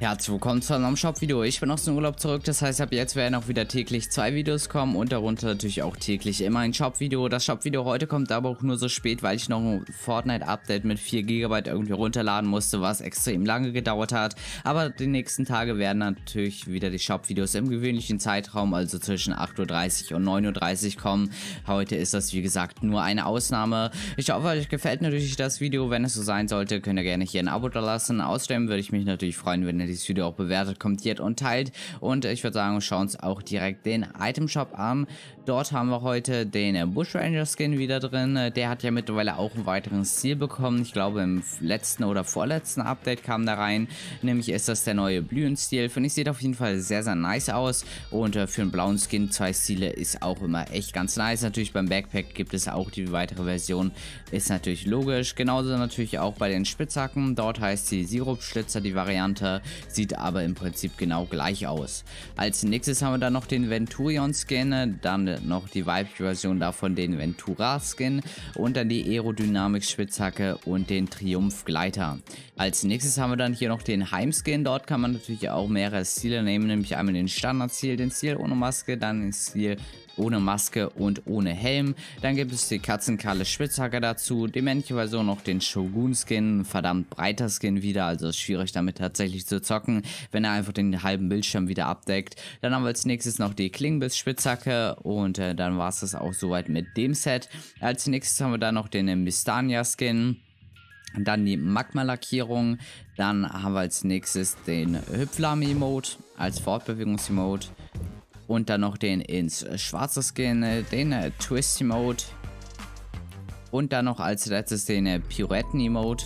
Herzlich willkommen zu einem Shop-Video. Ich bin aus dem Urlaub zurück, das heißt ab jetzt werden auch wieder täglich zwei Videos kommen und darunter natürlich auch täglich immer ein Shop-Video. Das Shop-Video heute kommt aber auch nur so spät, weil ich noch ein Fortnite-Update mit 4 GB irgendwie runterladen musste, was extrem lange gedauert hat. Aber die nächsten Tage werden natürlich wieder die Shop-Videos im gewöhnlichen Zeitraum, also zwischen 8.30 Uhr und 9.30 Uhr kommen. Heute ist das wie gesagt nur eine Ausnahme. Ich hoffe, euch gefällt natürlich das Video. Wenn es so sein sollte, könnt ihr gerne hier ein Abo da lassen. Außerdem würde ich mich natürlich freuen, wenn ihr dieses Video auch bewertet, kommentiert und teilt. Und ich würde sagen, schauen uns auch direkt den Item Shop an. Dort haben wir heute den Bush Ranger Skin wieder drin. Der hat ja mittlerweile auch einen weiteren Stil bekommen. Ich glaube im letzten oder vorletzten Update kam da rein. Nämlich ist das der neue Blühenstil. Finde ich sieht auf jeden Fall sehr, sehr nice aus. Und äh, für einen blauen Skin zwei Stile ist auch immer echt ganz nice. Natürlich beim Backpack gibt es auch die weitere Version. Ist natürlich logisch. Genauso natürlich auch bei den Spitzhacken. Dort heißt sie Sirupschlitzer die Variante. Sieht aber im Prinzip genau gleich aus. Als nächstes haben wir dann noch den Venturion Skin, dann noch die weibliche Version davon, den Ventura Skin und dann die Aerodynamik Spitzhacke und den Triumph Gleiter. Als nächstes haben wir dann hier noch den Heim Skin, dort kann man natürlich auch mehrere Stile nehmen, nämlich einmal den Standard Stil, den Stil ohne Maske, dann den Stil ohne Maske und ohne Helm. Dann gibt es die Katzenkalle Spitzhacke dazu, die männliche Version noch den Shogun Skin, verdammt breiter Skin wieder, also ist schwierig damit tatsächlich zu zocken, wenn er einfach den halben Bildschirm wieder abdeckt. Dann haben wir als nächstes noch die Klingbiss Spitzhacke und äh, dann war es das auch soweit mit dem Set. Als nächstes haben wir dann noch den Mistania Skin. Dann die Magma-Lackierung. Dann haben wir als nächstes den Hüpflami-Mode als Fortbewegungs-Emote. Und dann noch den ins schwarze Skin, den Twisty Mode. Und dann noch als letztes den Pirouetten Emote.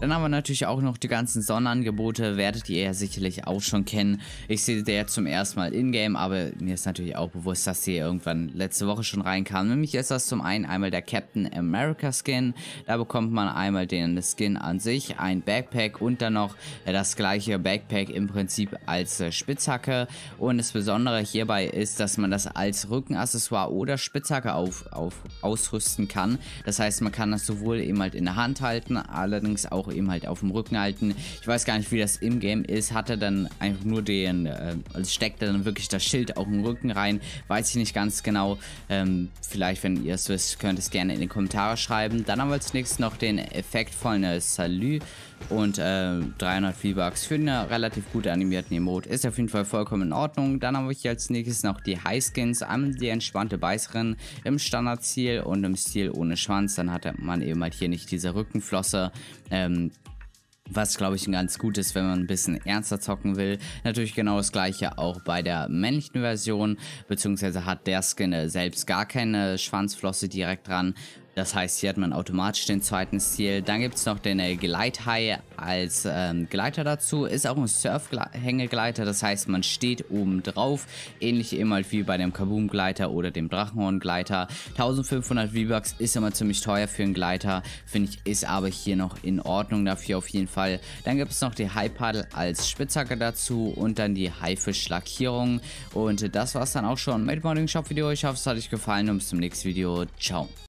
Dann haben wir natürlich auch noch die ganzen Sonnenangebote, werdet ihr ja sicherlich auch schon kennen. Ich sehe der zum ersten Mal in-game, aber mir ist natürlich auch bewusst, dass die irgendwann letzte Woche schon reinkam. Nämlich ist das zum einen einmal der Captain America Skin. Da bekommt man einmal den Skin an sich, ein Backpack und dann noch das gleiche Backpack im Prinzip als Spitzhacke. Und das Besondere hierbei ist, dass man das als Rückenaccessoire oder Spitzhacke auf, auf, ausrüsten kann. Das heißt, man kann das sowohl eben halt in der Hand halten, allerdings auch auch eben halt auf dem Rücken halten. Ich weiß gar nicht, wie das im Game ist. Hat er dann einfach nur den, äh, also steckt er dann wirklich das Schild auch im Rücken rein? Weiß ich nicht ganz genau. Ähm, vielleicht, wenn ihr es wisst, könnt es gerne in die Kommentare schreiben. Dann haben wir als nächstes noch den effektvollen äh, Salü und äh, 300 V-Bucks für eine relativ gute animierten Emote. Ist auf jeden Fall vollkommen in Ordnung. Dann habe ich als nächstes noch die High Skins. Einmal die entspannte Beißerin im Standardziel und im Stil ohne Schwanz. Dann hat man eben halt hier nicht diese Rückenflosse. Ähm, was glaube ich ein ganz gut ist, wenn man ein bisschen ernster zocken will. Natürlich genau das gleiche auch bei der männlichen Version, beziehungsweise hat der Skin selbst gar keine Schwanzflosse direkt dran. Das heißt, hier hat man automatisch den zweiten Stil. Dann gibt es noch den äh, Gleithai als ähm, Gleiter dazu. Ist auch ein Surf-Hängegleiter, das heißt, man steht oben drauf. Ähnlich eben wie bei dem Kaboom-Gleiter oder dem Drachenhorn-Gleiter. 1500 V-Bucks ist immer ziemlich teuer für einen Gleiter, finde ich, ist aber hier noch in Ordnung dafür auf jeden Fall. Dann gibt es noch die High-Paddle als Spitzhacke dazu und dann die Haifisch-Lackierung. Und das war es dann auch schon mit Morning Shop Video. Ich hoffe, es hat euch gefallen und bis zum nächsten Video. Ciao.